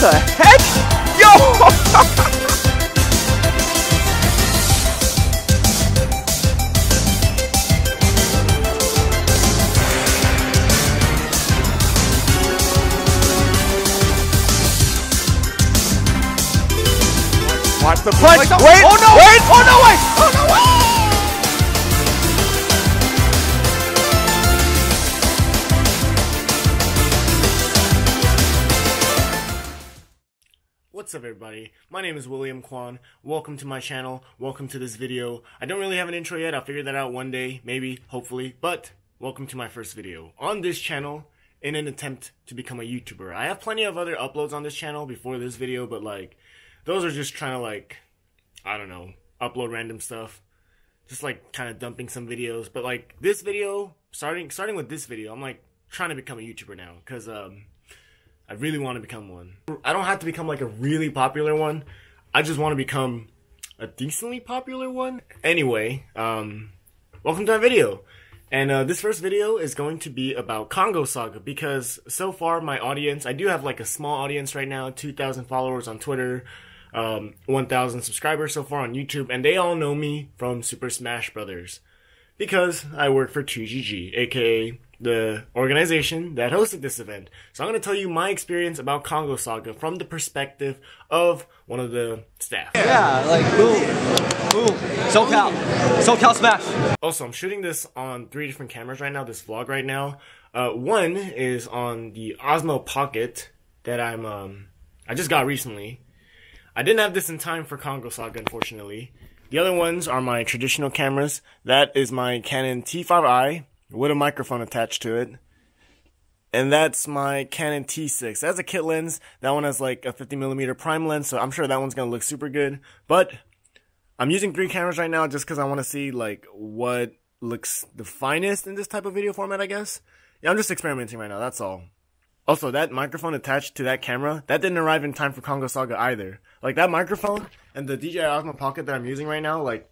What the heck? Yo! Watch the punch! Wait! Oh, no. Wait! Oh no! Wait! Oh no! Wait! What's up everybody? My name is William Kwon. Welcome to my channel. Welcome to this video. I don't really have an intro yet. I'll figure that out one day, maybe, hopefully. But welcome to my first video on this channel in an attempt to become a YouTuber. I have plenty of other uploads on this channel before this video, but like those are just trying to like I don't know, upload random stuff. Just like kind of dumping some videos, but like this video, starting starting with this video, I'm like trying to become a YouTuber now cuz um I really want to become one. I don't have to become like a really popular one. I just want to become a decently popular one. Anyway, um, welcome to my video. And uh, this first video is going to be about Kongo Saga because so far my audience, I do have like a small audience right now, 2,000 followers on Twitter, um, 1,000 subscribers so far on YouTube, and they all know me from Super Smash Brothers because I work for 2GG, aka the organization that hosted this event. So I'm going to tell you my experience about Kongo Saga from the perspective of one of the staff. Yeah, like boom, boom. SoCal, SoCal Smash. Also, I'm shooting this on three different cameras right now, this vlog right now. Uh, one is on the Osmo Pocket that I'm, um, I just got recently. I didn't have this in time for Kongo Saga, unfortunately. The other ones are my traditional cameras. That is my Canon T5i with a microphone attached to it. And that's my Canon T6. That's a kit lens. That one has like a 50mm prime lens, so I'm sure that one's gonna look super good. But I'm using three cameras right now just because I want to see like what looks the finest in this type of video format, I guess. Yeah, I'm just experimenting right now, that's all. Also, that microphone attached to that camera, that didn't arrive in time for Kongo Saga either. Like that microphone and the DJI Osmo Pocket that I'm using right now, like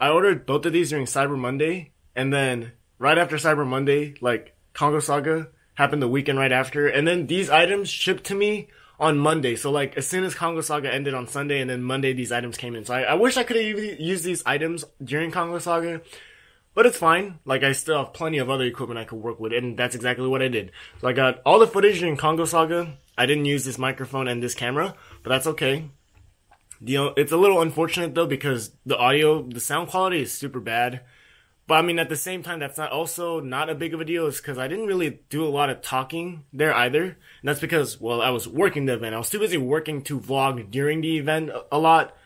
I ordered both of these during Cyber Monday, and then right after Cyber Monday, like Kongo Saga happened the weekend right after, and then these items shipped to me on Monday. So like as soon as Kongo Saga ended on Sunday, and then Monday these items came in. So I, I wish I could have used these items during Kongo Saga, but it's fine. Like I still have plenty of other equipment I could work with, and that's exactly what I did. So I got all the footage during Kongo Saga. I didn't use this microphone and this camera, but that's okay. You know, it's a little unfortunate though because the audio, the sound quality is super bad. But I mean, at the same time, that's not also not a big of a deal. Is because I didn't really do a lot of talking there either. And that's because, well, I was working the event. I was too busy working to vlog during the event a, a lot.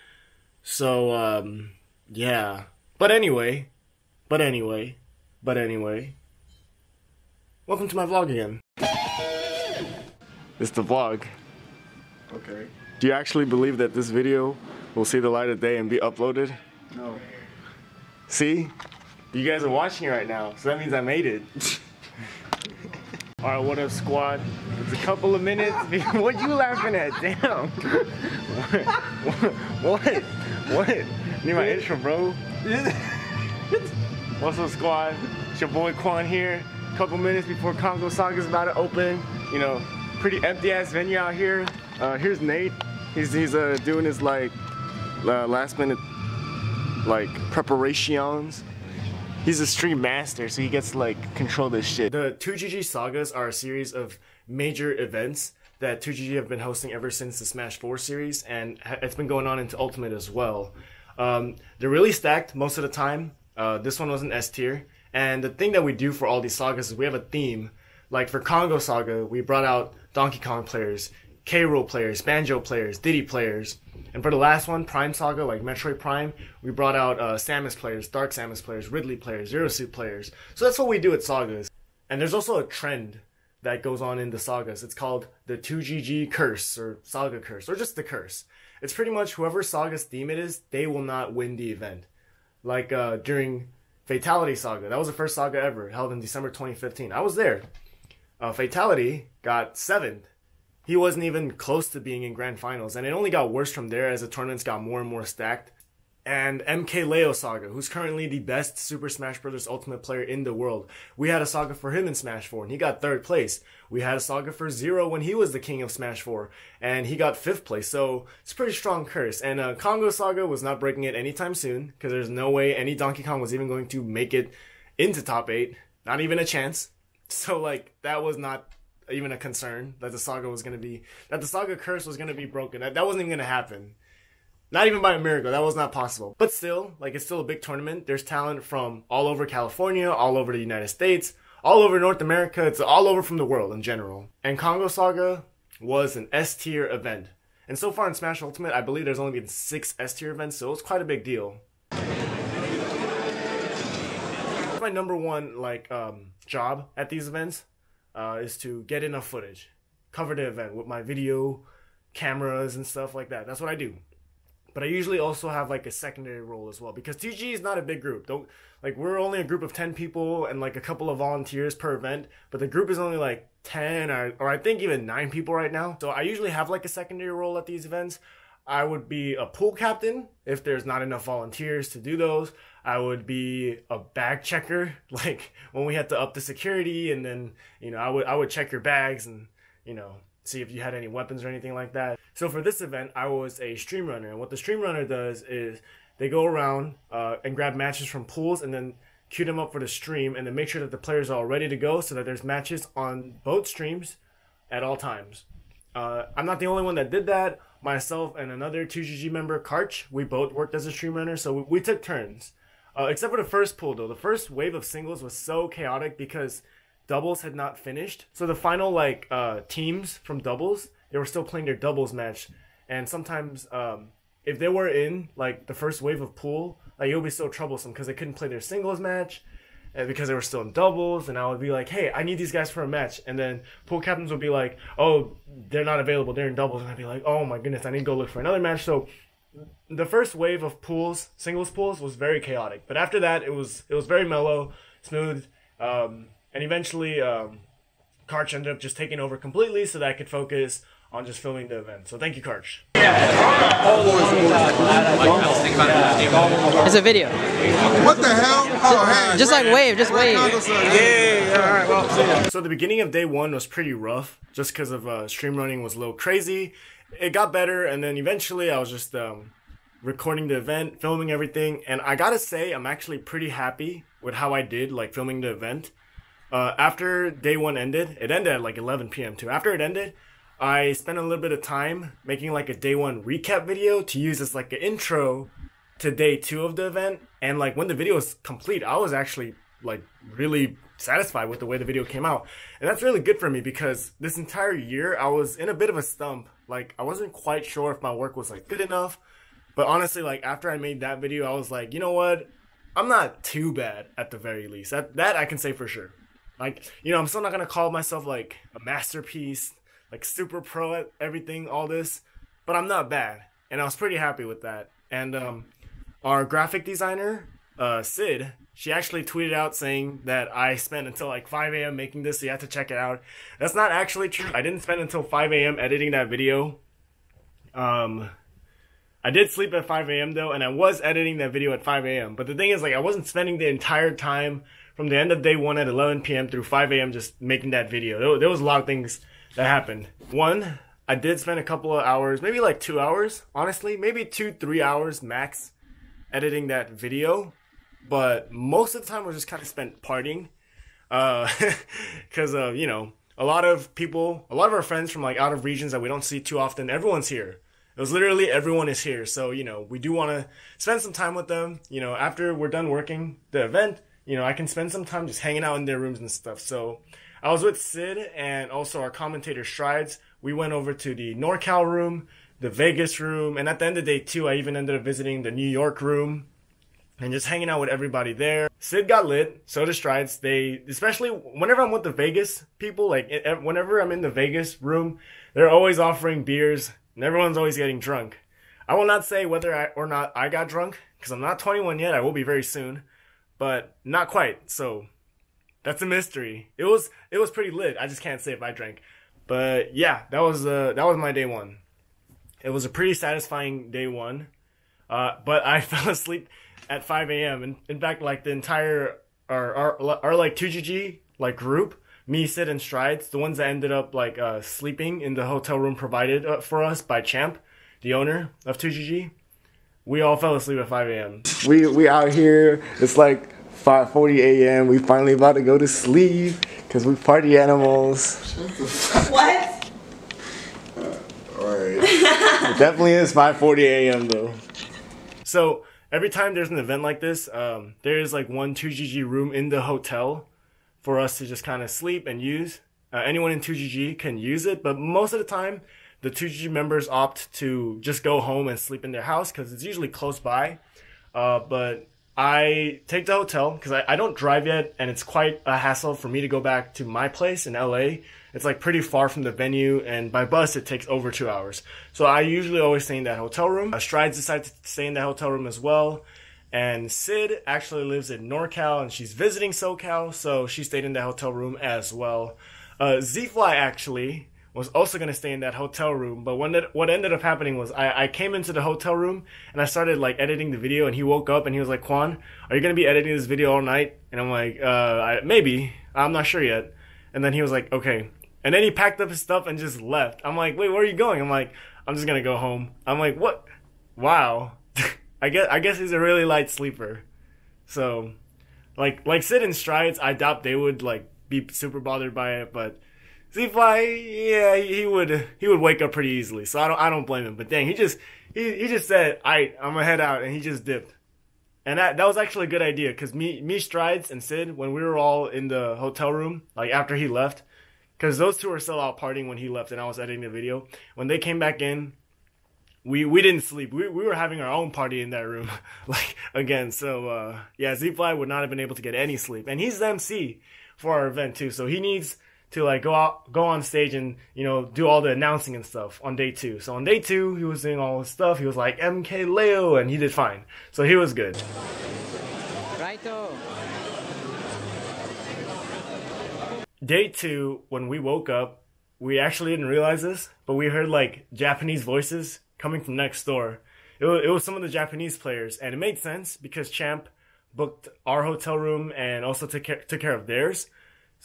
So, um, yeah. But anyway, but anyway, but anyway. Welcome to my vlog again. It's the vlog. Okay. Do you actually believe that this video will see the light of day and be uploaded? No. See? You guys are watching right now, so that means I made it. Alright, what up, squad? It's a couple of minutes. what you laughing at? Damn. what? What? What? Need my intro, bro? What's up, squad? It's your boy Kwon here. Couple minutes before Kongo Saga's about to open. You know, pretty empty ass venue out here. Uh, here's Nate. He's he's uh, doing his like uh, last minute like preparations. He's a stream master, so he gets to like control this shit. The 2GG sagas are a series of major events that 2GG have been hosting ever since the Smash 4 series, and it's been going on into Ultimate as well. Um, they're really stacked most of the time. Uh, this one was an S tier, and the thing that we do for all these sagas is we have a theme. Like for Kongo Saga, we brought out Donkey Kong players, K. Rool players, Banjo players, Diddy players. And for the last one, Prime Saga, like Metroid Prime, we brought out uh, Samus players, Dark Samus players, Ridley players, Zero Suit players. So that's what we do at Sagas. And there's also a trend that goes on in the Sagas. It's called the 2GG Curse, or Saga Curse, or just the Curse. It's pretty much whoever Saga's theme it is, they will not win the event. Like uh, during Fatality Saga, that was the first saga ever, held in December 2015. I was there. Uh, Fatality got seventh he wasn't even close to being in grand finals and it only got worse from there as the tournaments got more and more stacked and MK Leo Saga, who's currently the best Super Smash Bros. Ultimate player in the world. We had a saga for him in Smash 4, and he got third place. We had a saga for Zero when he was the king of Smash 4, and he got fifth place. So it's a pretty strong curse. And uh, Kongo Saga was not breaking it anytime soon, because there's no way any Donkey Kong was even going to make it into top 8. Not even a chance. So, like, that was not even a concern that the saga was going to be, that the saga curse was going to be broken. That, that wasn't even going to happen. Not even by a miracle. That was not possible. But still, like it's still a big tournament. There's talent from all over California, all over the United States, all over North America. It's all over from the world in general. And Kongo Saga was an S tier event. And so far in Smash Ultimate, I believe there's only been six S tier events, so it's quite a big deal. My number one like um, job at these events uh, is to get enough footage, cover the event with my video cameras and stuff like that. That's what I do but I usually also have like a secondary role as well because TG is not a big group. Don't like we're only a group of 10 people and like a couple of volunteers per event, but the group is only like 10 or, or I think even 9 people right now. So I usually have like a secondary role at these events. I would be a pool captain if there's not enough volunteers to do those. I would be a bag checker, like when we had to up the security and then, you know, I would I would check your bags and, you know, see if you had any weapons or anything like that. So for this event, I was a stream runner, and what the stream runner does is they go around uh, and grab matches from pools and then queue them up for the stream, and then make sure that the players are all ready to go so that there's matches on both streams at all times. Uh, I'm not the only one that did that. Myself and another 2GG member, Karch, we both worked as a stream runner, so we, we took turns. Uh, except for the first pool, though. The first wave of singles was so chaotic because doubles had not finished. So the final like uh, teams from doubles, they were still playing their doubles match, and sometimes um, if they were in like the first wave of pool, like it would be so troublesome because they couldn't play their singles match. And because they were still in doubles, and I would be like, "Hey, I need these guys for a match," and then pool captains would be like, "Oh, they're not available; they're in doubles," and I'd be like, "Oh my goodness, I need to go look for another match." So, the first wave of pools, singles pools, was very chaotic, but after that, it was it was very mellow, smooth. Um, and eventually, um, Karch ended up just taking over completely so that I could focus on just filming the event. So thank you, Karch. It's a video. What the hell? Oh, hey. Just like wave, just wave. Yeah, all right, well. So the beginning of day one was pretty rough, just because of uh, stream running was a little crazy. It got better, and then eventually I was just um, recording the event, filming everything, and I gotta say I'm actually pretty happy with how I did, like filming the event. Uh, after day one ended, it ended at like 11 p.m. too. After it ended, I spent a little bit of time making like a day one recap video to use as like an intro to day two of the event. And like when the video was complete, I was actually like really satisfied with the way the video came out. And that's really good for me because this entire year I was in a bit of a stump. Like I wasn't quite sure if my work was like good enough. But honestly, like after I made that video, I was like, you know what? I'm not too bad at the very least. That that I can say for sure. Like, you know, I'm still not gonna call myself like a masterpiece, like super pro at everything, all this, but I'm not bad, and I was pretty happy with that. And um, our graphic designer, uh, Sid, she actually tweeted out saying that I spent until like 5 a.m. making this, so you have to check it out. That's not actually true. I didn't spend until 5 a.m. editing that video. Um, I did sleep at 5 a.m. though, and I was editing that video at 5 a.m. But the thing is, like, I wasn't spending the entire time from the end of day one at 11 p.m. through 5 a.m. just making that video. There, there was a lot of things that happened. One, I did spend a couple of hours, maybe like two hours, honestly, maybe two, three hours max editing that video. But most of the time was just kind of spent partying. Uh, cause, uh, you know, a lot of people, a lot of our friends from like out of regions that we don't see too often, everyone's here. It was literally everyone is here. So, you know, we do want to spend some time with them. You know, after we're done working the event, you know, I can spend some time just hanging out in their rooms and stuff. So I was with Sid and also our commentator Strides. We went over to the NorCal room, the Vegas room, and at the end of the day two, I even ended up visiting the New York room and just hanging out with everybody there. Sid got lit, so did Strides. They, especially whenever I'm with the Vegas people, like whenever I'm in the Vegas room, they're always offering beers and everyone's always getting drunk. I will not say whether I, or not I got drunk because I'm not 21 yet. I will be very soon but not quite. So that's a mystery. It was it was pretty lit. I just can't say if I drank. But yeah, that was uh that was my day one. It was a pretty satisfying day one. Uh, but I fell asleep at 5 a.m. And in fact, like the entire our our, our like 2GG like group, me, Sid, and Strides, the ones that ended up like uh, sleeping in the hotel room provided uh, for us by Champ, the owner of 2GG, we all fell asleep at 5 a.m. We we out here. It's like 5:40 a.m. We finally about to go to sleep because we party animals. What? Alright. it definitely is 5:40 a.m. though. So every time there's an event like this, um, there's like one 2GG room in the hotel for us to just kind of sleep and use. Uh, anyone in 2GG can use it, but most of the time, the 2GG members opt to just go home and sleep in their house because it's usually close by. Uh, but I take the hotel because I, I don't drive yet, and it's quite a hassle for me to go back to my place in LA. It's like pretty far from the venue, and by bus it takes over two hours. So I usually always stay in that hotel room. Uh, Strides decided to stay in that hotel room as well. And Sid actually lives in NorCal and she's visiting SoCal, so she stayed in that hotel room as well. Uh, Z-Fly actually was also going to stay in that hotel room, but when what ended up happening was I, I came into the hotel room and I started like editing the video and he woke up and he was like, Kwon, are you going to be editing this video all night? And I'm like, uh, I, maybe. I'm not sure yet. And then he was like, okay. And then he packed up his stuff and just left. I'm like, wait, where are you going? I'm like, I'm just going to go home. I'm like, what? Wow. I guess I guess he's a really light sleeper. So, like like Sid and Strides, I doubt they would like be super bothered by it. But Z-Fly, yeah, he would he would wake up pretty easily. So I don't I don't blame him. But dang, he just he he just said, "I I'm gonna head out," and he just dipped. And that that was actually a good idea because me me Strides and Sid when we were all in the hotel room like after he left, because those two were still out partying when he left and I was editing the video. When they came back in, we we didn't sleep. We we were having our own party in that room, like again. So uh, yeah, Z-Fly would not have been able to get any sleep, and he's the MC for our event too. So he needs to like go out, go on stage, and you know do all the announcing and stuff on day two. So on day two, he was doing all his stuff. He was like MK Leo, and he did fine. So he was good. Righto. Day two, when we woke up, we actually didn't realize this, but we heard like Japanese voices coming from next door. It was, it was some of the Japanese players, and it made sense because Champ booked our hotel room and also took care, took care of theirs.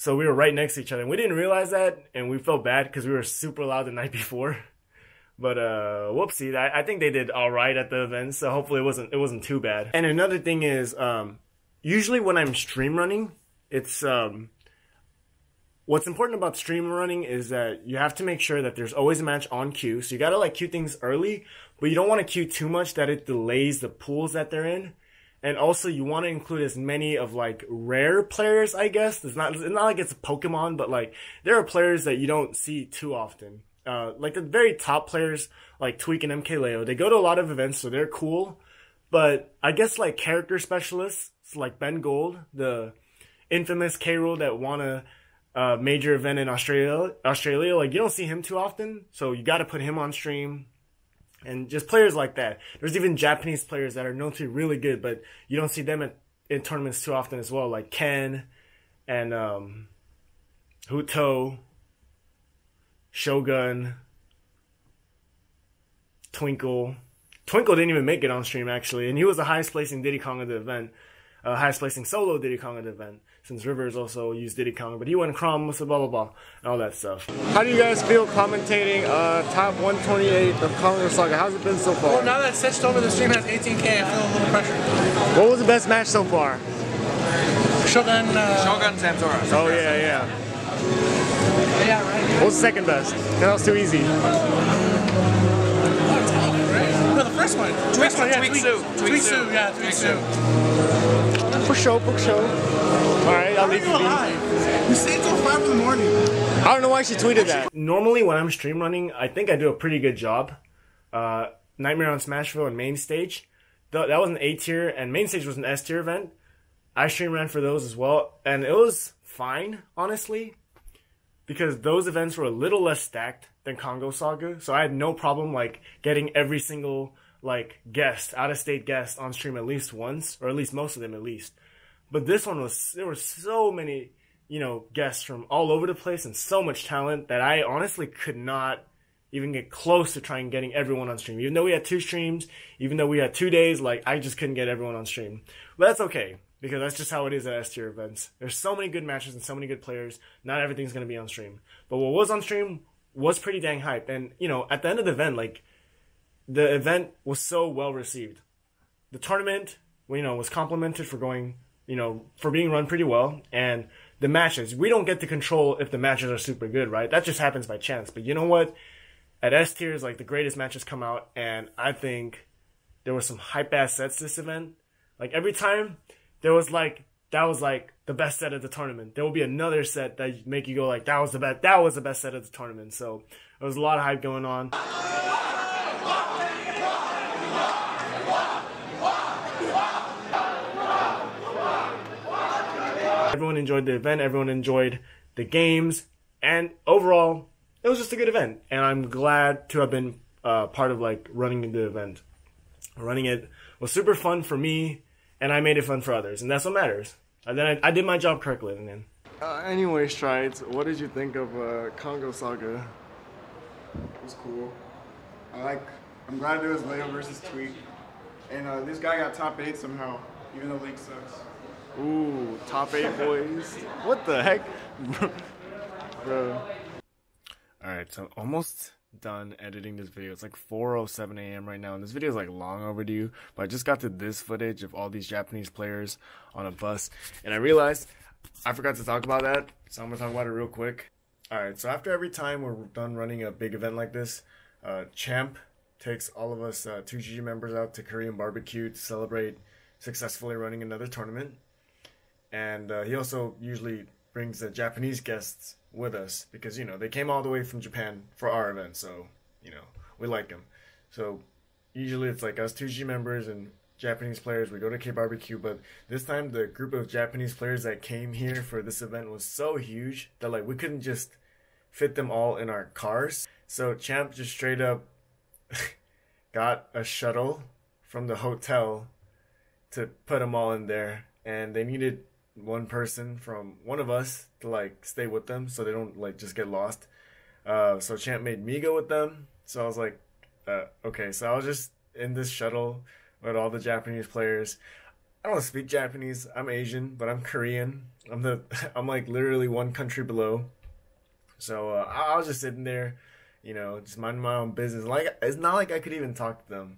So we were right next to each other. And we didn't realize that, and we felt bad because we were super loud the night before. But uh, whoopsie! I, I think they did all right at the event, so hopefully it wasn't it wasn't too bad. And another thing is, um, usually when I'm stream running, it's um, what's important about stream running is that you have to make sure that there's always a match on queue. So you gotta like queue things early, but you don't want to queue too much that it delays the pools that they're in. And also you want to include as many of like rare players, I guess. It's not, it's not like it's a Pokemon, but like there are players that you don't see too often. Uh, like the very top players, like Tweak and MKLeo, they go to a lot of events, so they're cool. But I guess like character specialists, like Ben Gold, the infamous K. Rool that won a uh, major event in Australia, Australia, like you don't see him too often, so you got to put him on stream. And just players like that. There's even Japanese players that are known to be really good, but you don't see them at, in tournaments too often as well, like Ken and um, Huto, Shogun, Twinkle. Twinkle didn't even make it on stream actually, and he was the highest placing Diddy Kong of the event, uh, highest placing solo Diddy Kong of the event. Since Rivers also used Diddy Kong, but he went Chrom, so blah blah blah, and all that stuff. How do you guys feel commentating uh, top 128 of Kongo Saga? How's it been so far? Well, now that Sitched over the stream has 18k, I feel a little pressure. What was the best match so far? Shogun. Uh, Shogun Santora. Oh yeah, yeah. Yeah, right. What was the second best? That was too easy. No, the first one. Tweak, one, yeah, Tweak Tweak, Sue. Tweak, Tweak Sue, Sue. yeah, Tweak Tweak Sue. For show, for show. All right, I'll How leave you you be. You stayed till 5 in the morning. I don't know why she tweeted that. Normally, when I'm stream running, I think I do a pretty good job. Uh, Nightmare on Smashville and Main Stage. Th- that was an A tier, and Main Stage was an S tier event. I stream ran for those as well, and it was fine, honestly, because those events were a little less stacked than Kongo Saga. So I had no problem like getting every single like guest, out of state guest on stream at least once, or at least most of them at least. But this one was there were so many, you know, guests from all over the place and so much talent that I honestly could not even get close to trying getting everyone on stream. Even though we had two streams, even though we had two days, like I just couldn't get everyone on stream. But that's okay because that's just how it is at S tier events. There's so many good matches and so many good players. Not everything's gonna be on stream, but what was on stream was pretty dang hype. And you know, at the end of the event, like the event was so well received. The tournament, you know, was complimented for going, you know, for being run pretty well, and the matches. We don't get to control if the matches are super good, right? That just happens by chance. But you know what? At S tiers, like the greatest matches come out, and I think there were some hype ass sets this event. Like every time there was like that was like the best set of the tournament. There will be another set that make you go like that was the best that was the best set of the tournament. So there was a lot of hype going on. Everyone enjoyed the event, everyone enjoyed the games, and overall it was just a good event. And I'm glad to have been uh, part of like running the event. Running it was super fun for me and I made it fun for others, and that's what matters. And then I, I did my job correctly, and then. Uh, anyway, Strides, what did you think of uh, Kongo Saga? It was cool. I like. I'm glad there was Leo versus Tweak, and uh, this guy got top eight somehow, even though Link sucks. Ooh, top eight boys. what the heck, bro? All right, so almost done editing this video. It's like 4:07 a.m. right now, and this video is like long overdue. But I just got to this footage of all these Japanese players on a bus, and I realized I forgot to talk about that. So I'm gonna talk about it real quick. All right, so after every time we're done running a big event like this, uh, Champ takes all of us uh, 2G members out to Korean barbecue to celebrate successfully running another tournament, and uh, he also usually brings the Japanese guests with us because you know they came all the way from Japan for our event, so you know we like them. So usually it's like us 2G members and Japanese players. We go to K Barbecue, but this time the group of Japanese players that came here for this event was so huge that like we couldn't just fit them all in our cars. So Champ just straight up got a shuttle from the hotel to put them all in there, and they needed one person from one of us to like stay with them so they don't like just get lost. Uh, so Champ made me go with them. So I was like, uh, okay. So I was just in this shuttle with all the Japanese players. I don't speak Japanese. I'm Asian, but I'm Korean. I'm the I'm like literally one country below. So uh, I was just sitting there, you know, just minding my own business. Like it's not like I could even talk to them.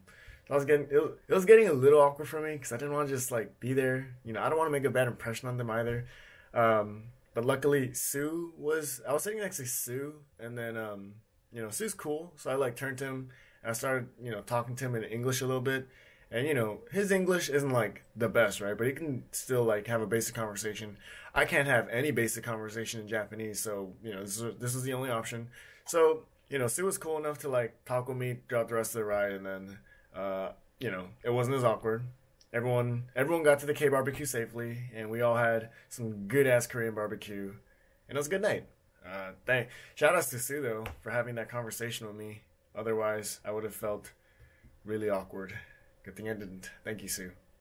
I was getting it, was, it was getting a little awkward for me because I didn't want to just like be there. You know, I don't want to make a bad impression on them either. Um, but luckily, Sue was. I was sitting next to Sue, and then um, you know, Sue's cool, so I like turned to him and I started you know talking to him in English a little bit. And you know, his English isn't like the best, right? But he can still like have a basic conversation. I can't have any basic conversation in Japanese, so you know, this is this is the only option. So you know, Sue was cool enough to like talk with me throughout the rest of the ride, and then uh, you know, it wasn't as awkward. Everyone everyone got to the K barbecue safely, and we all had some good ass Korean barbecue, and it was a good night. Uh, thank shout outs to Sue though for having that conversation with me. Otherwise, I would have felt really awkward. Good thing I didn't. Thank you, Sue.